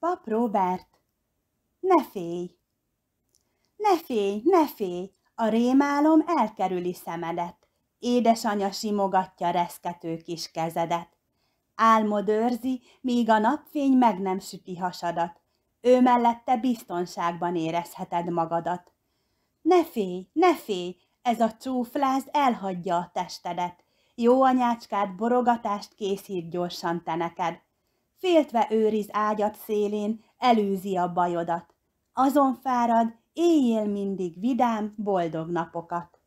Pap Robert, ne félj! Ne félj, ne félj, a rémálom elkerüli szemedet. Édesanya simogatja reszkető kis kezedet. Álmod őrzi, míg a napfény meg nem süti hasadat. Ő mellette biztonságban érezheted magadat. Ne félj, ne félj, ez a csúfláz elhagyja a testedet. Jó anyácskát borogatást készít gyorsan te neked. Féltve őriz ágyat szélén, elűzi a bajodat. Azon fárad, éjjél mindig vidám, boldog napokat.